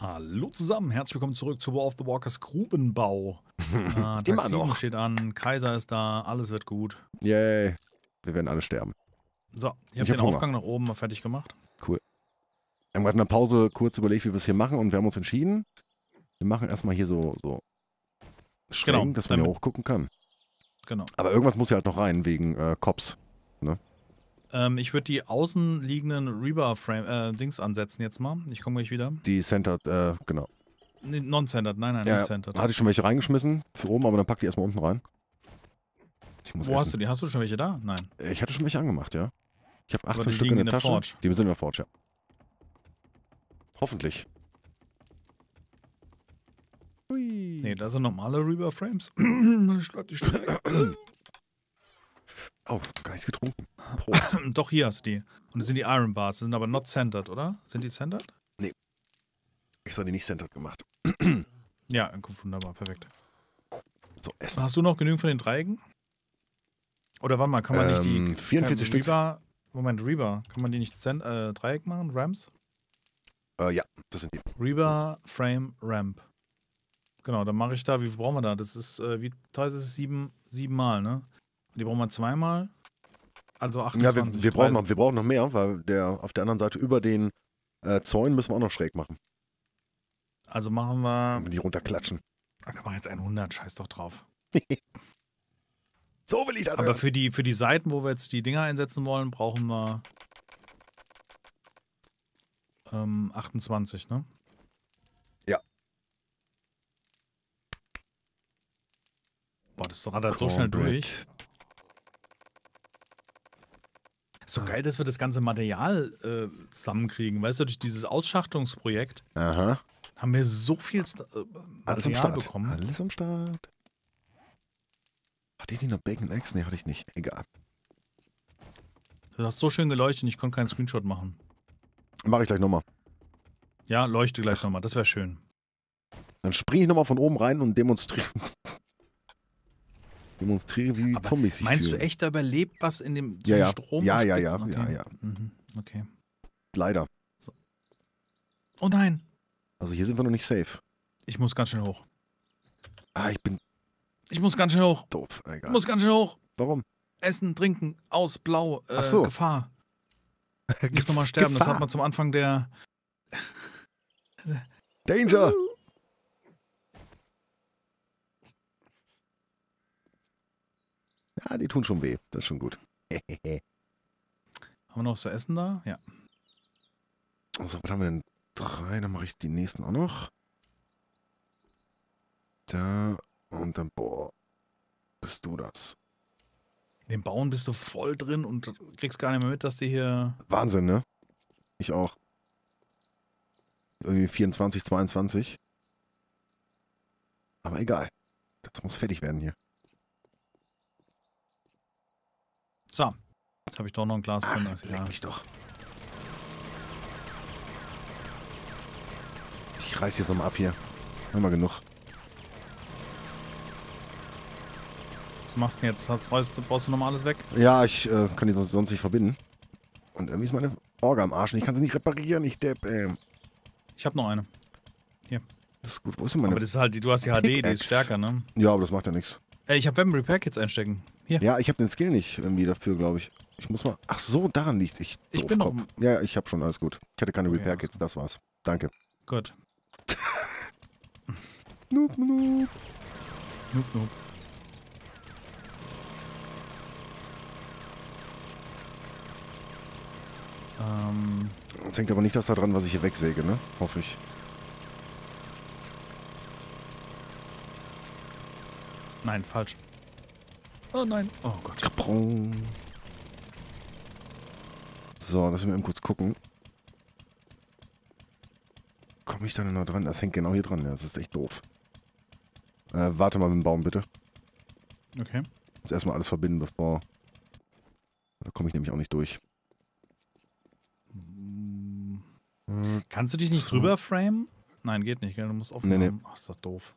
Hallo zusammen, herzlich willkommen zurück zu War of the Walkers Grubenbau. Äh, Immer 7 noch. steht an, Kaiser ist da, alles wird gut. Yay. Wir werden alle sterben. So, ich habe hab den Hunger. Aufgang nach oben mal fertig gemacht. Wir haben gerade in der Pause kurz überlegt, wie wir es hier machen und wir haben uns entschieden, wir machen erstmal hier so, so Schrägen, Genau, dass man hier hochgucken kann. Genau. Aber irgendwas muss ja halt noch rein, wegen äh, Cops. Ähm, ich würde die außen liegenden Reaper-Frame, äh, ansetzen jetzt mal. Ich komme gleich wieder. Die Centered, äh, genau. Nee, Non-centered, nein, nein, Ja, nicht centered. Hatte ich schon welche reingeschmissen für oben, aber dann pack die erstmal unten rein. Ich muss Wo hast essen. du die? Hast du schon welche da? Nein. Ich hatte schon welche angemacht, ja. Ich habe 18 die Stück in in der der Tasche. Forge. Die sind in der Forge, ja. Hoffentlich. Hui. Nee, das sind normale Reaper-Frames. ich schlag die Stimme. Oh, gar nichts getrunken. Doch, hier hast du die. Und das sind die Iron Bars, die sind aber not centered, oder? Sind die centered? Extra die nicht centered gemacht. Ja, wunderbar, perfekt. So, essen. Hast du noch genügend von den Dreiecken? Oder warte mal, kann man nicht die. Ähm, 44 kann, Stück. Reaper, Moment, Reaper. Kann man die nicht Cent, äh, Dreieck machen? Rams? Äh, ja, das sind die. Reaper, Frame, Ramp. Genau, dann mache ich da, wie viel brauchen wir da? Das ist, äh, wie teuer ist es? Sieben, sieben Mal, ne? Die brauchen wir zweimal. Also 28. Ja, wir, wir, brauchen 30. noch, wir brauchen noch mehr, weil der auf der anderen Seite über den äh, Zäunen müssen wir auch noch schräg machen. Also machen wir. Die runterklatschen. Da kann man jetzt 100, scheiß doch drauf. So will ich das Aber für die, für die Seiten, wo wir jetzt die Dinger einsetzen wollen, brauchen wir ähm, 28, ne? Ja. Boah, das rattert so schnell durch. So geil, dass wir das ganze Material äh, zusammenkriegen. Weißt du, durch dieses Ausschachtungsprojekt Aha. haben wir so viel Sta- äh, Alles am Material Start. bekommen. Alles am Start. Hatte ich nicht noch Bacon Eggs? Nee, hatte ich nicht. Egal. Du hast so schön geleuchtet, ich konnte keinen Screenshot machen. Mache ich gleich nochmal. Ja, leuchte gleich nochmal, das wäre schön. Dann springe ich nochmal von oben rein und demonstriere. Demonstriere, wie die Zombies sich Meinst du fühlen. echt, da überlebt was in dem Ja, ja. Strom? Ja, ja, ja, Okay. ja, ja. Mhm. Okay. Leider. Oh nein, Also hier sind wir noch nicht safe. ich muss ganz schnell hoch. Ah, ich bin Ich muss ganz schnell hoch. doof. Ich Egal. muss ganz schnell hoch. Warum? Essen, trinken, aus, blau, äh, Ach so. Gefahr. Nicht nochmal sterben, das hat Gefahr. man zum Anfang der. Danger! Ja, die tun schon weh. Das ist schon gut. Haben wir noch was zu essen da? Ja. Also, was haben wir denn? Drei, dann mache ich die nächsten auch noch. Da und dann, boah, bist du das. In dem Bauen bist du voll drin und kriegst gar nicht mehr mit, dass die hier. Wahnsinn, ne? Ich auch. Irgendwie 24, 22. Aber egal. Das muss fertig werden hier. So. Jetzt habe ich doch noch ein Glas drin. Das, leck ja. mich doch. Ich reiß jetzt nochmal ab hier. Haben wir genug. Was machst du denn jetzt? Hast, brauchst, du, brauchst du nochmal alles weg? Ja, ich äh, kann die sonst, sonst nicht verbinden. Und irgendwie ist meine Orga am Arsch und ich kann sie nicht reparieren. Ich depp, ähm. Ich habe noch eine. Das ist gut. Wo ist denn meine? Aber das ist halt, die, du hast die HD, die ist stärker, ne? ja, aber das macht ja nichts. Ey, ich habe Weapon Repair Kits einstecken. Hier. Ja, ich habe den Skill nicht irgendwie dafür, glaube ich. Ich muss mal. Ach so, daran liegt ich. Ich bin noch- Ja, ich habe schon alles gut. Ich hatte keine Okay, Repair Kits, das war's. Danke. Gut. Noob, noob. Nope, nope. Ähm, Es hängt aber nicht das da dran, was ich hier wegsäge, ne? Hoffe ich. nein, falsch. Oh nein. Oh Gott. Kaprong. So, lass mich eben kurz gucken. Komme ich da noch dran? Das hängt genau hier dran. Ja, das ist echt doof. Äh, warte mal mit dem Baum, bitte. Okay. Muss erstmal alles verbinden, bevor. Da komme ich nämlich auch nicht durch. Kannst du dich nicht So. drüber framen? Nein, geht nicht, gell? Du musst offen Nee, nee. Ach, ist das doof.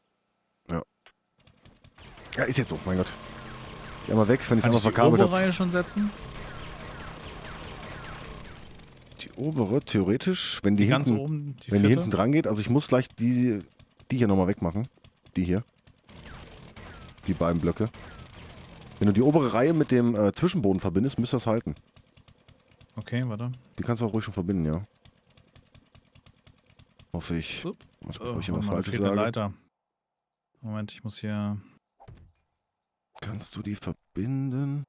Ja, ist jetzt so, mein Gott. Geh mal weg, wenn ich es einmal ich die verkabelt habe. Oberreihe schon setzen? Die Die obere, theoretisch, wenn die, Die hinten, oben, die wenn die hinten dran geht, also ich muss gleich die, die hier nochmal wegmachen. Die hier. Die beiden Blöcke. Wenn du die obere Reihe mit dem äh, Zwischenboden verbindest, müsste das halten. Okay, warte. Die kannst du auch ruhig schon verbinden, ja. Hoffe ich. Oh, ich hier warte was mal, da Falsches fehlt eine sage. Leiter. Moment, ich muss hier. Kannst du die verbinden?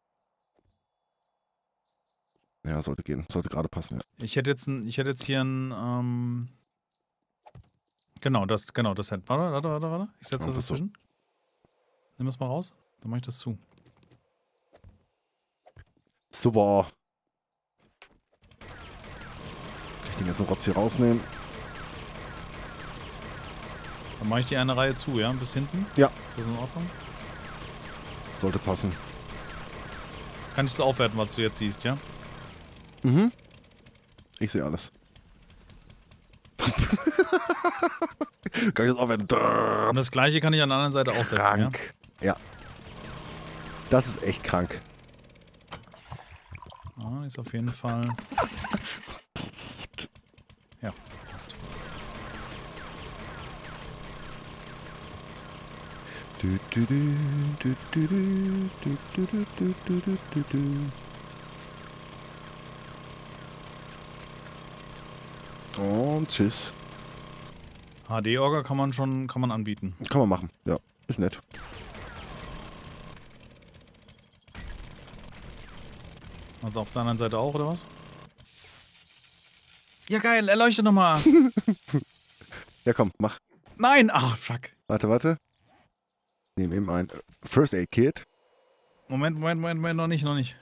Ja, sollte gehen. Sollte gerade passen, ja. Ich hätte jetzt, ein, ich hätte jetzt hier ein. Ähm, genau, das, genau, das hätte. Warte, warte, warte, warte. Ich setze das Einfach so. dazwischen. Nimm das mal raus. Dann mache ich das zu. Super. Kann ich den ganzen Rotz hier rausnehmen? Dann mache ich die eine Reihe zu, ja? Bis hinten? Ja. Ist das in Ordnung? Sollte passen. Kann ich das aufwerten, was du jetzt siehst, ja? Mhm. Ich sehe alles. Kann ich das aufwerten? Und das gleiche kann ich an der anderen Seite auch setzen, ja? Krank. Ja. Das ist echt krank. Ah, ist auf jeden Fall. Und tschüss. HD-Orga kann man schon kann man anbieten. Kann man machen. Ja, ist nett. Also auf der anderen Seite auch, oder was? Ja, geil, erleuchte nochmal. Ja, komm, mach. Nein! Ah, fuck. Warte, warte. Nehmen eben ein First Aid Kit. Moment, Moment, Moment, Moment, noch nicht, noch nicht.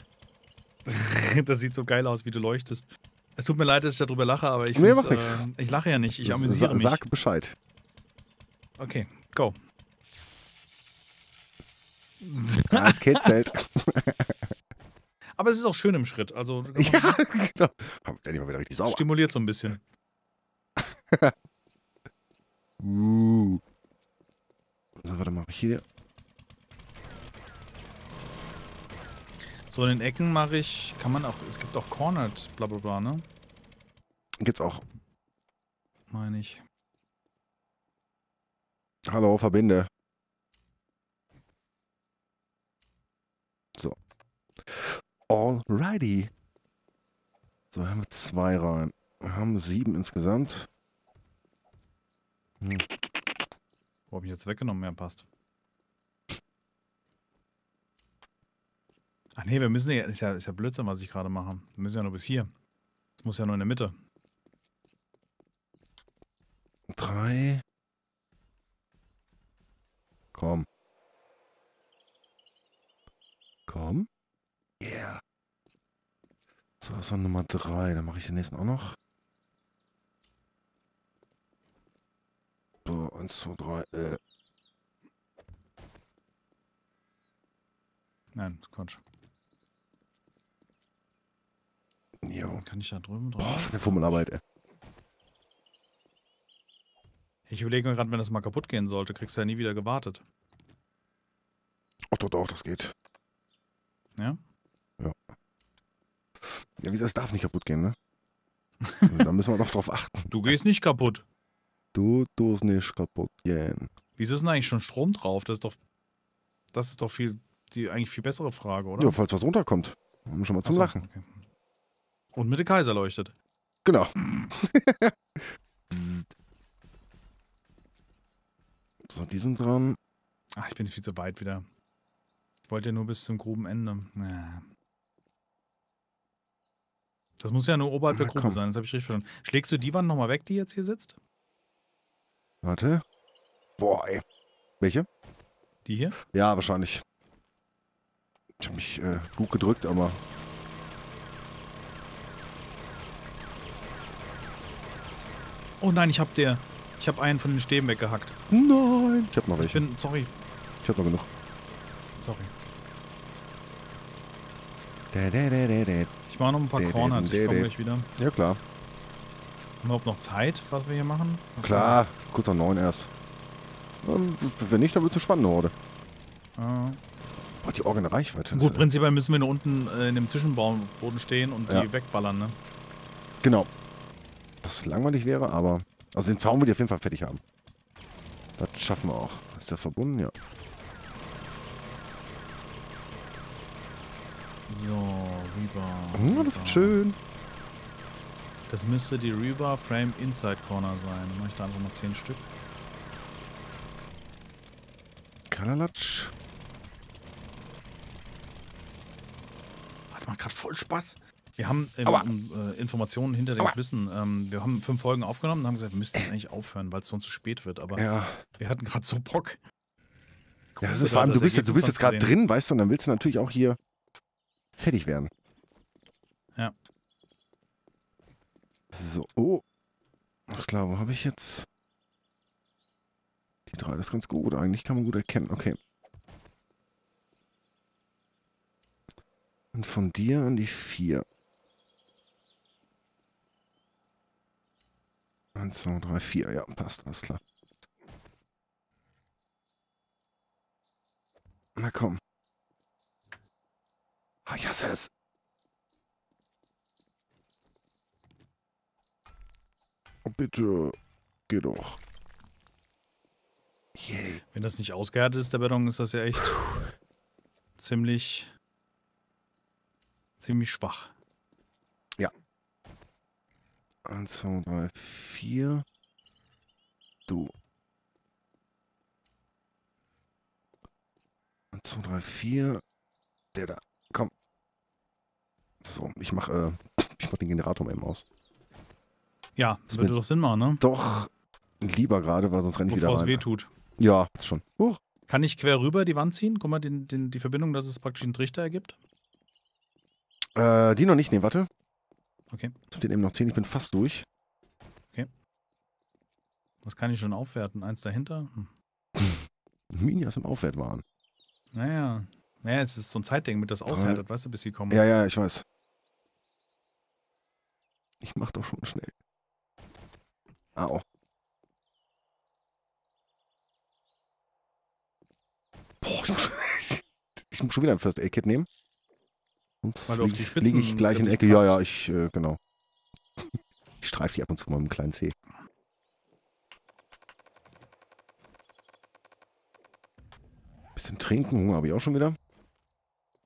das sieht so geil aus, wie du leuchtest. Es tut mir leid, dass ich darüber lache, aber ich, Nee, nix. äh, ich lache ja nicht, ich amüsiere mich. Sag Bescheid. Okay, go. Ah, es kitzelt. Aber es ist auch schön im Schritt, also ja, genau. Endlich mal wieder richtig sauber. stimuliert so ein bisschen. Uh. So, warte mal, hier. So in den Ecken mache ich, kann man auch, es gibt auch Cornered, bla bla bla, ne? Gibt's auch. Meine ich. Hallo, verbinde. So. Alrighty. So, haben wir zwei rein. Wir haben sieben insgesamt. Hm. Wo habe ich jetzt weggenommen? Ja, passt. Ach nee, wir müssen ja, ist ja, ist ja Blödsinn, was ich gerade mache. Wir müssen ja nur bis hier. Das muss ja nur in der Mitte. Drei. Komm. Komm. Yeah. So, das war Nummer drei. Dann mache ich den nächsten auch noch. So, eins, zwei, drei. Äh. Nein, das Quatsch. Jo. Kann ich da drüben drauf? Boah, ist eine Fummelarbeit, ey. Ich überlege mir gerade, wenn das mal kaputt gehen sollte, kriegst du ja nie wieder gewartet. Ach doch, doch, das geht. Ja? Ja, wie gesagt, es darf nicht kaputt gehen, ne? Also, da müssen wir doch drauf achten. Du gehst nicht kaputt. Du tust nicht kaputt gehen. Wieso ist denn eigentlich schon Strom drauf? Das ist doch. Das ist doch viel, die eigentlich viel bessere Frage, oder? Ja, falls was runterkommt. Haben schon mal zum so, Lachen. okay. Und mit der Kaiser leuchtet. Genau. So, die sind dran. Ach, ich bin viel zu weit wieder. Ich wollte ja nur bis zum Grubenende. Ja. Das muss ja nur oberhalb der Na, Grube komm. sein, das habe ich richtig verstanden. Schlägst du die Wand nochmal weg, die jetzt hier sitzt? Warte. Boah, ey. Welche? Die hier? Ja, wahrscheinlich. Ich habe mich äh, gut gedrückt, aber. Oh nein, ich hab der. Ich habe einen von den Stäben weggehackt. Nein. Ich habe noch Ich welche. bin. Sorry. Ich habe noch genug. Sorry. Ich mache noch ein paar Corner. Ich komme gleich wieder. Ja, klar. Wir überhaupt noch Zeit, was wir hier machen? Klar. Kurz nach neun erst. Ähm, Wenn nicht, dann wird es eine spannende Horde. Ah. Boah, die Organe Reichweite. Gut, prinzipiell müssen wir nur unten äh, in dem Zwischenboden stehen und Ja. die wegballern, ne? Genau. Was langweilig wäre, aber... Also den Zaun will ich auf jeden Fall fertig haben. Das schaffen wir auch. Ist der verbunden? Ja. So, Rebar. Oh, das ist schön. Das müsste die Rebar Frame Inside Corner sein. Dann mache ich da einfach mal 10 Stück. Kalalatsch. Das macht gerade voll Spaß. Wir haben ähm, um, äh, Informationen hinter den Aua. Kulissen. Ähm, wir haben fünf Folgen aufgenommen und haben gesagt, wir müssten jetzt eigentlich aufhören, weil es sonst zu spät wird. Aber Ja. wir hatten gerade so Bock. Ja, das ist vor allem, du bist, jetzt- du bist jetzt gerade drin, weißt du, und dann willst du natürlich auch hier fertig werden. So, oh. Klar, wo habe ich jetzt? Die drei, das ist ganz gut. Eigentlich kann man gut erkennen. Okay. Und von dir an die vier. Eins, zwei, drei, vier. Ja, passt. Alles klar. Na komm. Ah, ich hasse es. Bitte. Geh doch. Yay. Wenn das nicht ausgehärtet ist, der Beton, ist das ja echt ziemlich, ziemlich schwach. Eins, zwei, drei, vier. Du. Eins, zwei, drei, vier. Der da. Komm. So, ich mach, äh, ich mach den Generator mal eben aus. Ja, das würde doch Sinn machen, ne? Doch lieber gerade, weil sonst renne ich wieder Bevor es rein. weh tut. Ja, ist schon. Huch. Kann ich quer rüber die Wand ziehen? Guck mal, den, den, die Verbindung, dass es praktisch einen Trichter ergibt. Äh, die noch nicht. Nee, warte. Okay. Ich hab den eben noch 10. Ich bin fast durch. Was kann ich schon aufwerten? Eins dahinter? Hm. Minias im Aufwärts waren. Naja. Naja, es ist so ein Zeitding mit das aushärtet, weißt du, bis sie kommen. Ja, ja, ich weiß. Ich mach doch schon schnell. Au. Boah, ich muss, ich muss schon wieder ein First Aid Kit nehmen. Sonst auf lieg ich- gleich in der Ecke. Ja, ja, ich, äh, genau. Ich streife die ab und zu mal mit einem kleinen C. Bisschen trinken, Hunger habe ich auch schon wieder.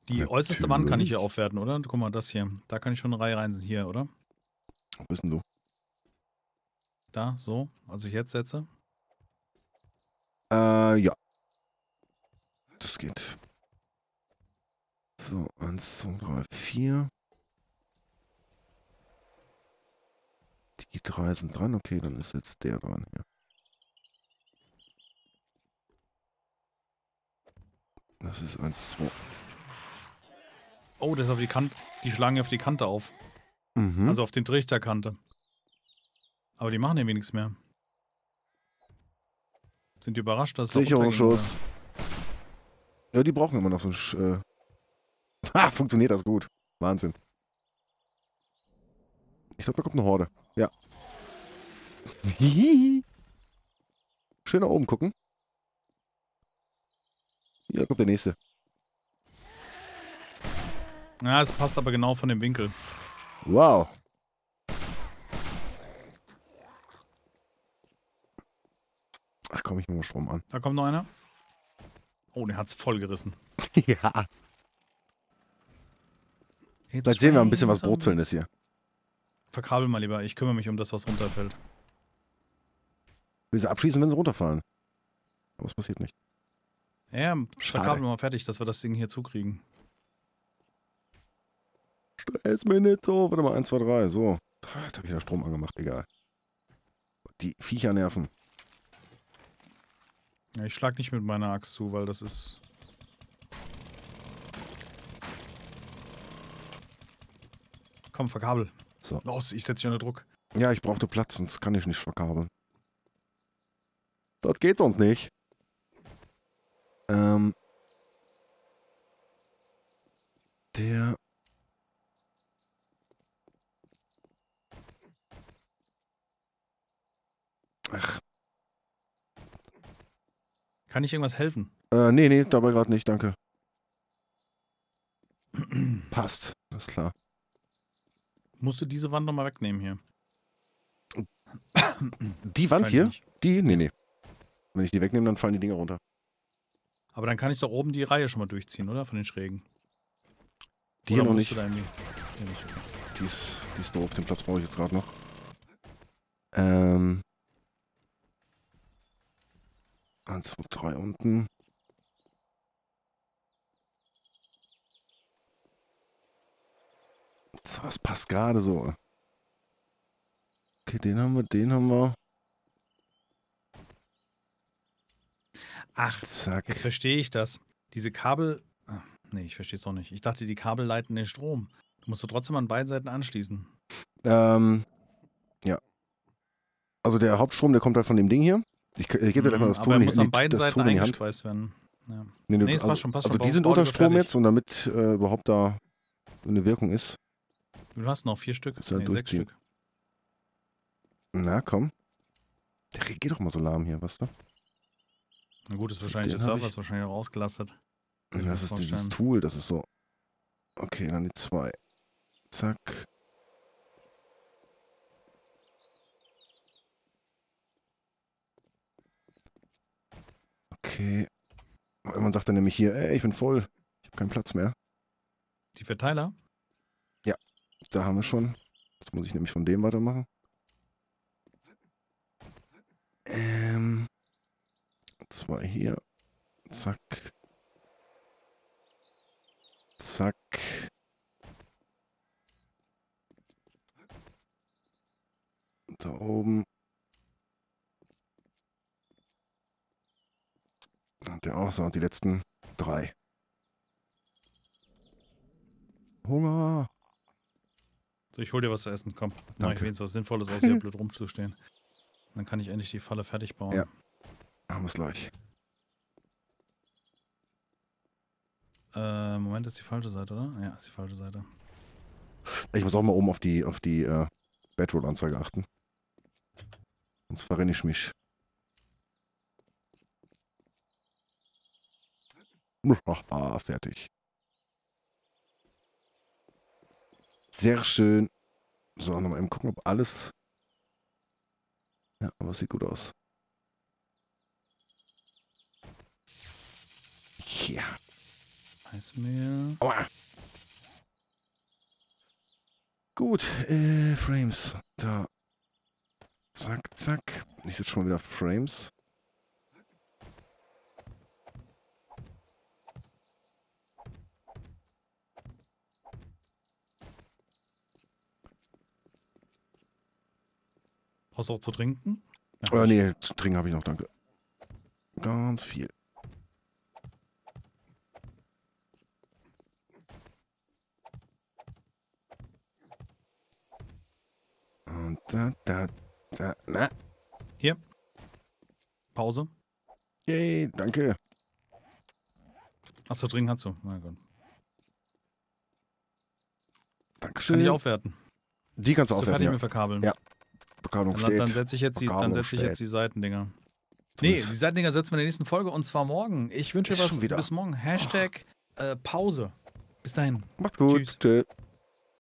Die äußerste Wand kann ich Natürlich. ja aufwerten, oder? Guck mal, das hier. Da kann ich schon eine Reihe rein. Hier, oder? Wo bist denn du? Da, so. Also ich jetzt setze. Äh, ja. Das geht. So, eins, zwei, drei, vier. Die drei sind dran. Okay, dann ist jetzt der dran hier. Das ist eins, zwei. Oh, das ist auf die Kante. Die schlagen auf die Kante auf. Mhm. Also auf den Trichterkante. Aber die machen irgendwie nichts mehr. Sind die überrascht, dass Sicherungsschuss. Ja, die brauchen immer noch so ein. Sch äh ha, funktioniert das gut. Wahnsinn. Ich glaube, da kommt eine Horde. Ja. Schön nach oben gucken. Hier kommt der nächste. Ja, es passt aber genau von dem Winkel. Wow. Ach komm, ich mal Strom an. Da kommt noch einer. Oh, der hat's voll gerissen. ja. It's Vielleicht sehen wir ein bisschen was Brutzelndes hier. Verkabel mal lieber. Ich kümmere mich um das, was runterfällt. Will sie abschießen, wenn sie runterfallen. Aber es passiert nicht. Ja, Schade. verkabel mal fertig, dass wir das Ding hier zukriegen. Stress mir nicht so. Warte mal, 1, 2, 3. So. Ah, Jetzt habe ich wieder Strom angemacht. Egal. Die Viecher nerven. Ich schlag nicht mit meiner Axt zu, weil das ist. Komm, verkabel. So. Los, ich setze dich unter Druck. Ja, ich brauchte Platz, sonst kann ich nicht verkabeln. Das geht sonst nicht. Ähm. Der. Ach, Kann ich irgendwas helfen? äh, nee, nee, dabei gerade nicht, danke. Passt, alles klar. Musst du diese Wand nochmal wegnehmen hier. Die Wand Wahrscheinlich hier? Die? Nee, nee. Wenn ich die wegnehme, dann fallen die Dinger runter. Aber dann kann ich doch oben die Reihe schon mal durchziehen, oder? Von den Schrägen. Die Oder hier noch nicht. okay. Die ist, die ist doof. Den Platz brauche ich jetzt gerade noch. Ähm. Eins, zwei, drei unten. So, das passt gerade so. Okay, den haben wir, den haben wir. Ach, Zack. jetzt verstehe ich das. Diese Kabel. Ah, Nee, ich verstehe es doch nicht. Ich dachte, die Kabel leiten den Strom. Du musst du trotzdem an beiden Seiten anschließen. Ähm, ja. Also der Hauptstrom, der kommt halt von dem Ding hier. Ich, ich gebe dir gleich mal das Mhm, Tool in die- muss in an die- beiden das Seiten Tool in die Hand. werden. Ja. Nee, nee, Nee, es passt also, schon, passt also schon. die sind unter Strom fertig. jetzt und damit äh, überhaupt da eine Wirkung ist. Du hast noch vier Stück. Nee, sechs. Stück. Na komm. Der geht doch mal so lahm hier, weißt du? Na gut, ist So, wahrscheinlich der Server ist wahrscheinlich auch ausgelastet. Das ist dieses vorstellen. Tool, das ist so. Okay, dann die zwei. Zack. Okay. Man sagt dann nämlich hier, ey, ich bin voll. Ich habe keinen Platz mehr. Die Verteiler? Da haben wir schon. Jetzt muss ich nämlich von dem weitermachen. Ähm. Zwei hier. Zack. Zack. Da oben. Und der auch so. Und die letzten drei. Hunger. So, ich hol dir was zu essen. Komm, mach ich Danke. wenigstens was Sinnvolles aus, hier blöd rumzustehen. Dann kann ich endlich die Falle fertig bauen. Ja. Machen wir es gleich. Äh, Moment, ist die falsche Seite, oder? Ja, ist die falsche Seite. Ich muss auch mal oben auf die, auf die äh, Bedroll-Anzeige achten. Sonst verrenne ich mich. Fertig. Sehr schön. So, nochmal eben gucken, ob alles. Ja, aber es sieht gut aus. Ja. Eismehl. Aua. Gut, äh, Frames. Da. Zack, zack. Ich setze schon mal wieder Frames. Auch zu trinken? Ja, Äh, nee, zu trinken habe ich noch, danke. Ganz viel. Und da, da, da, na. Pause. Yay, danke. Ach, zu trinken hast du. Na gut. Dankeschön. Kann ich aufwerten. Die kannst du aufwerten, ja. mit Verkabeln? Ja. Bekanung Dann, dann steht. setze ich jetzt die, dann setze ich jetzt die Seitendinger. Nee, die Seitendinger setzen wir in der nächsten Folge und zwar morgen. Ich wünsche was bis morgen. Hashtag äh, Pause. Bis dahin. Macht's gut. Tschüss. Tschö.